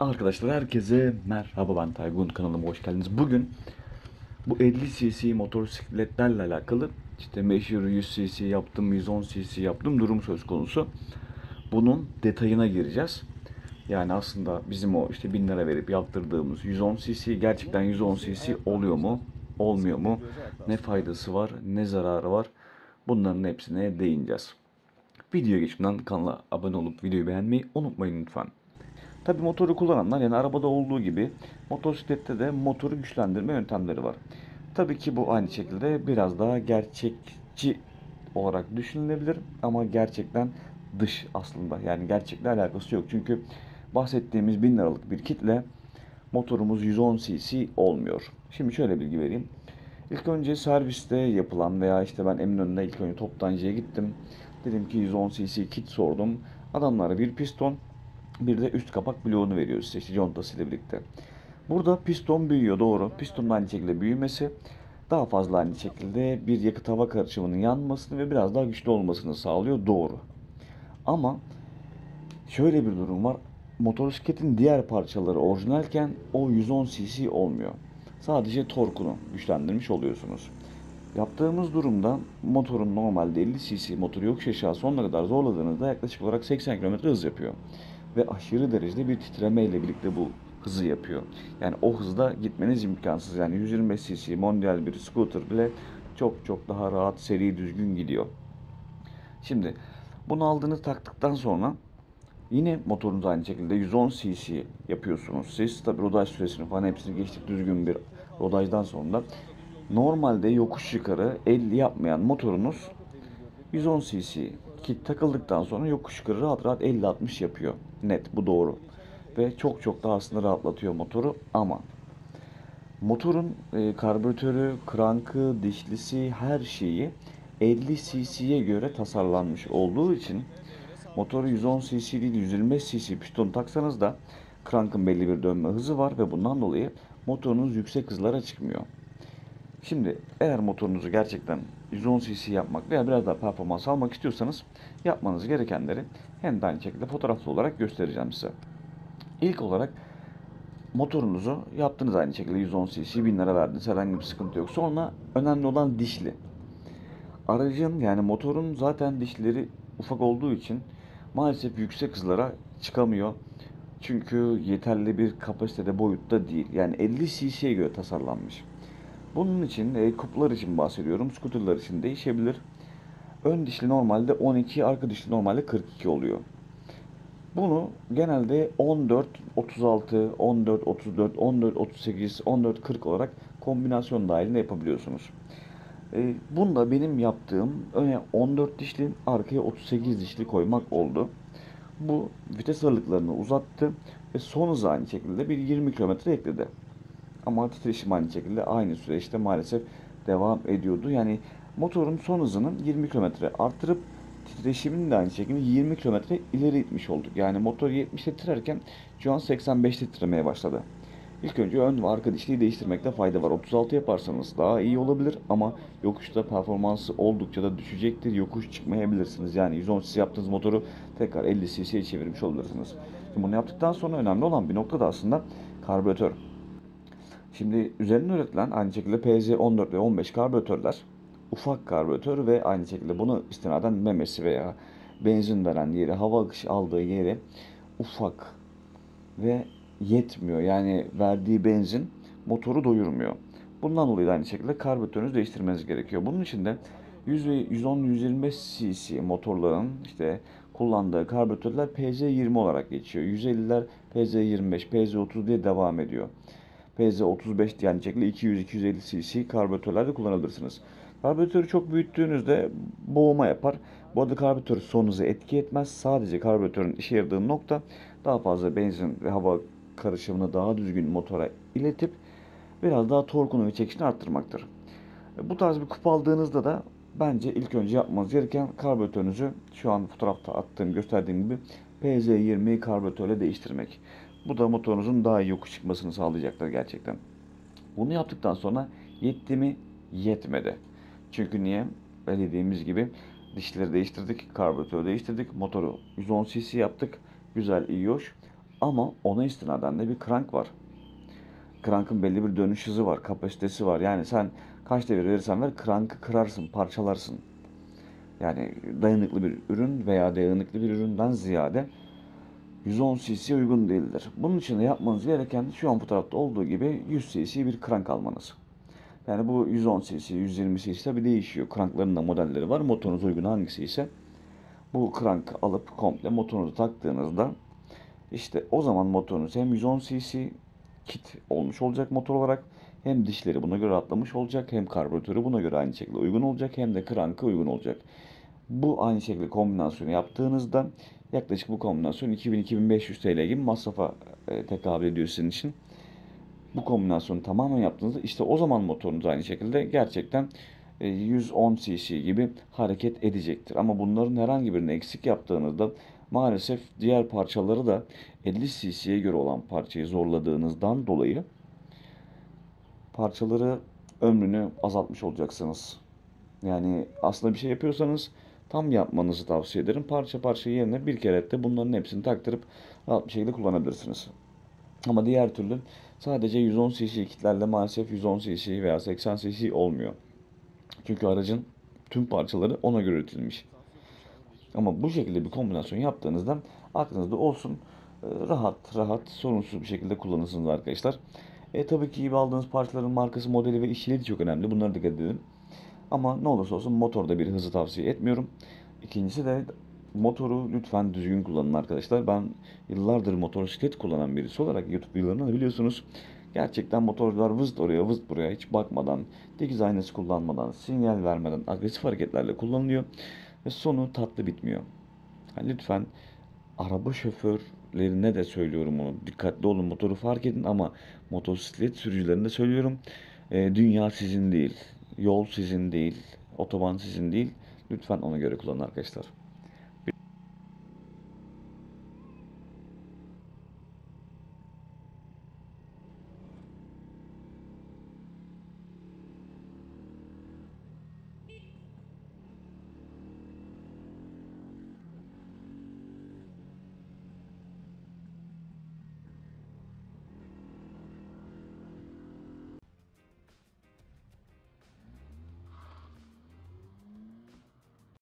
Arkadaşlar herkese merhaba ben Taygun kanalıma hoş geldiniz. Bugün bu 50 cc motosikletlerle alakalı işte meşhur 100 cc yaptım, 110 cc yaptım durum söz konusu. Bunun detayına gireceğiz. Yani aslında bizim o işte 1000 lira verip yaptırdığımız 110 cc gerçekten 110 cc oluyor mu? Olmuyor mu? Ne faydası var? Ne zararı var? Bunların hepsine değineceğiz. Videoya geçmeden kanala abone olup videoyu beğenmeyi unutmayın lütfen. Tabi motoru kullananlar yani arabada olduğu gibi motosiklette de motoru güçlendirme yöntemleri var. Tabii ki bu aynı şekilde biraz daha gerçekçi olarak düşünülebilir ama gerçekten dış aslında yani gerçekle alakası yok. Çünkü bahsettiğimiz 1000 liralık bir kitle motorumuz 110 cc olmuyor. Şimdi şöyle bilgi vereyim. İlk önce serviste yapılan veya işte ben Eminönü'nde ilk önce toptancıya gittim. Dedim ki 110 cc kit sordum. Adamlara bir piston bir de üst kapak bloğunu veriyor size işte contasıyla birlikte. Burada piston büyüyor doğru. Pistonun aynı şekilde büyümesi daha fazla aynı şekilde bir yakıt hava karışımının yanmasını ve biraz daha güçlü olmasını sağlıyor doğru. Ama şöyle bir durum var. Motosikletin diğer parçaları orijinalken o 110 cc olmuyor. Sadece torkunu güçlendirmiş oluyorsunuz. Yaptığımız durumda motorun normalde 50 cc motoru yokuş aşağı sonuna kadar zorladığınızda yaklaşık olarak 80 km hız yapıyor. Ve aşırı derecede bir titreme ile birlikte bu hızı yapıyor. Yani o hızda gitmeniz imkansız. Yani 125 cc mondial bir scooter bile çok çok daha rahat, seri, düzgün gidiyor. Şimdi bunu aldığınız taktıktan sonra yine motorunuz aynı şekilde 110 cc yapıyorsunuz. Siz tabi rodaj süresini falan hepsini geçtik düzgün bir rodajdan sonra normalde yokuş yukarı 50 yapmayan motorunuz 110 cc kit takıldıktan sonra yokuş yukarı rahat rahat 50-60 yapıyor. Net bu doğru. Ve çok çok daha aslında rahatlatıyor motoru ama motorun e, karbüratörü, krankı, dişlisi her şeyi 50 cc'ye göre tasarlanmış olduğu için motoru 110 cc değil 125 cc piston taksanız da krankın belli bir dönme hızı var ve bundan dolayı motorunuz yüksek hızlara çıkmıyor. Şimdi eğer motorunuzu gerçekten 110 cc yapmak veya biraz daha performans almak istiyorsanız yapmanız gerekenleri hem de aynı şekilde fotoğraflı olarak göstereceğim size. İlk olarak motorunuzu yaptınız aynı şekilde 110 cc 1000 lira verdiniz herhangi bir sıkıntı yok. Sonra önemli olan dişli. Aracın yani motorun zaten dişleri ufak olduğu için maalesef yüksek hızlara çıkamıyor. Çünkü yeterli bir kapasitede boyutta değil. Yani 50 cc'ye göre tasarlanmış. Bunun için e, kuplar için bahsediyorum. Scooterlar için değişebilir. Ön dişli normalde 12, arka dişli normalde 42 oluyor. Bunu genelde 14, 36, 14, 34, 14, 38, 14, 40 olarak kombinasyon dahilinde yapabiliyorsunuz. E, bunda benim yaptığım öne 14 dişli, arkaya 38 dişli koymak oldu. Bu vites aralıklarını uzattı ve son hızı aynı şekilde bir 20 km ekledi. Ama titreşim aynı şekilde aynı süreçte maalesef devam ediyordu. Yani motorun son hızını 20 km artırıp titreşimini de aynı şekilde 20 km ileri itmiş olduk. Yani motor 70'te titrerken şu an 85'te titremeye başladı. İlk önce ön ve arka dişliği değiştirmekte fayda var. 36 yaparsanız daha iyi olabilir ama yokuşta performansı oldukça da düşecektir. Yokuş çıkmayabilirsiniz. Yani 110 cc yaptığınız motoru tekrar 50 cc'ye çevirmiş olabilirsiniz. Şimdi bunu yaptıktan sonra önemli olan bir nokta da aslında karbüratör. Şimdi üzerine üretilen aynı şekilde PZ14 ve 15 karbüratörler ufak karbüratör ve aynı şekilde bunu istinaden memesi veya benzin veren yeri, hava akışı aldığı yeri ufak ve yetmiyor. Yani verdiği benzin motoru doyurmuyor. Bundan dolayı da aynı şekilde karbüratörünüzü değiştirmeniz gerekiyor. Bunun için de 100 ve 110-125 cc motorların işte kullandığı karbüratörler PZ20 olarak geçiyor. 150'ler PZ25, PZ30 diye devam ediyor. PZ35 yani şekilde 200-250 cc karbüratörler de kullanabilirsiniz. Karbüratörü çok büyüttüğünüzde boğuma yapar. Bu arada karbüratör son hızı etki etmez. Sadece karbüratörün işe yaradığı nokta daha fazla benzin ve hava karışımını daha düzgün motora iletip biraz daha torkunu ve çekişini arttırmaktır. Bu tarz bir kupa aldığınızda da bence ilk önce yapmanız gereken karbüratörünüzü şu an fotoğrafta attığım gösterdiğim gibi PZ20 karbüratörle değiştirmek. Bu da motorunuzun daha iyi yokuş çıkmasını sağlayacaktır gerçekten. Bunu yaptıktan sonra yetti mi? Yetmedi. Çünkü niye? Dediğimiz gibi dişleri değiştirdik, karbüratörü değiştirdik, motoru 110 cc yaptık. Güzel, iyi, hoş. Ama ona istinaden de bir crank var. Crank'ın belli bir dönüş hızı var, kapasitesi var. Yani sen kaç devir verirsen ver crank'ı kırarsın, parçalarsın. Yani dayanıklı bir ürün veya dayanıklı bir üründen ziyade 110 cc uygun değildir. Bunun için de yapmanız gereken şu an fotoğrafta olduğu gibi 100 cc bir crank almanız. Yani bu 110 cc, 120 cc tabi değişiyor. Crankların da modelleri var. Motorunuz uygun hangisi ise bu crank alıp komple motorunuzu taktığınızda işte o zaman motorunuz hem 110 cc kit olmuş olacak motor olarak hem dişleri buna göre atlamış olacak hem karbüratörü buna göre aynı şekilde uygun olacak hem de crank'a uygun olacak. Bu aynı şekilde kombinasyonu yaptığınızda yaklaşık bu kombinasyon 2000-2500 TL gibi masrafa e, tekabül ediyor sizin için. Bu kombinasyonu tamamen yaptığınızda işte o zaman motorunuz aynı şekilde gerçekten e, 110 cc gibi hareket edecektir. Ama bunların herhangi birini eksik yaptığınızda maalesef diğer parçaları da 50 cc'ye göre olan parçayı zorladığınızdan dolayı parçaları ömrünü azaltmış olacaksınız. Yani aslında bir şey yapıyorsanız tam yapmanızı tavsiye ederim. Parça parça yerine bir kere de bunların hepsini taktırıp rahat bir şekilde kullanabilirsiniz. Ama diğer türlü sadece 110 cc kitlerle maalesef 110 cc veya 80 cc olmuyor. Çünkü aracın tüm parçaları ona göre üretilmiş. Ama bu şekilde bir kombinasyon yaptığınızda aklınızda olsun e, rahat rahat sorunsuz bir şekilde kullanırsınız arkadaşlar. E, tabii ki aldığınız parçaların markası, modeli ve işçiliği de çok önemli. Bunlara dikkat edin. Ama ne olursa olsun motorda bir hızı tavsiye etmiyorum. İkincisi de motoru lütfen düzgün kullanın arkadaşlar. Ben yıllardır motosiklet kullanan birisi olarak YouTube videolarını biliyorsunuz. Gerçekten motorcular vızt oraya vızt buraya hiç bakmadan, dikiz aynası kullanmadan, sinyal vermeden agresif hareketlerle kullanılıyor. Ve sonu tatlı bitmiyor. Yani lütfen araba şoförlerine de söylüyorum onu. Dikkatli olun motoru fark edin ama motosiklet sürücülerine de söylüyorum. E, dünya sizin değil. Yol sizin değil. Otoban sizin değil. Lütfen ona göre kullanın arkadaşlar.